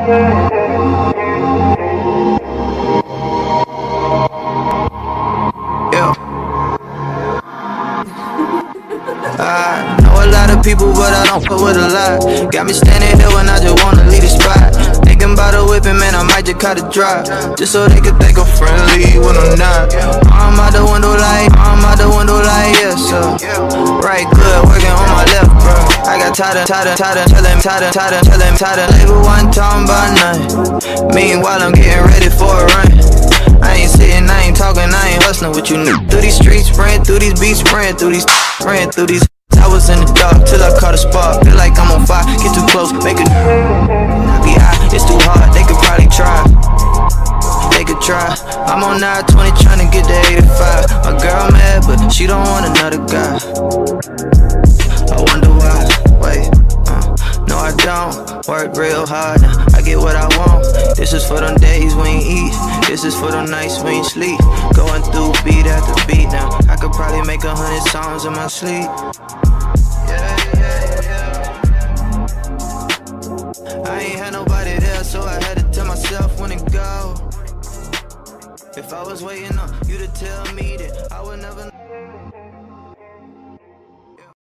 I know a lot of people, but I don't fuck with a lot. Got me standing here when I just wanna leave the spot. Thinking about a whipping, man, I might just cut a drop. Just so they could think I'm friendly when I'm not. I'm out tired of, tired of, tired of, telling, tired of, tired of, telling, tired label one talking about nothing. Meanwhile, I'm getting ready for a run. I ain't sitting, I ain't talking, I ain't hustling with you. New. Through these streets, ran through these beats, ran through these, ran through these. I was in the dark till I caught a spark. Feel like I'm on fire, get too close, make it. Be high, it's too hard, they could probably try. They could try. I'm on 920 trying to get to 85. My girl mad, but she don't want another guy. I wonder why. Work real hard, now I get what I want. This is for them days we ain't eat. This is for them nights we ain't sleep. Going through beat after beat now. I could probably make a hundred songs in my sleep. Yeah, yeah, yeah. I ain't had nobody there, so I had to tell myself when to go. If I was waiting on you to tell me that I would never.